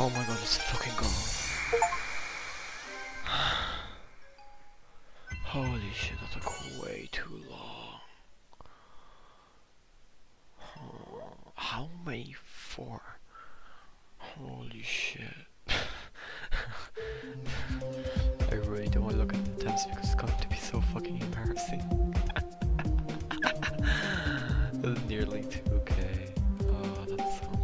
Oh my god, it's a fucking gone! Holy shit, that took way too long. Oh, how many four? Holy shit. I really don't want to look at the temps because it's going to be so fucking embarrassing. Nearly 2k. Oh, that's so.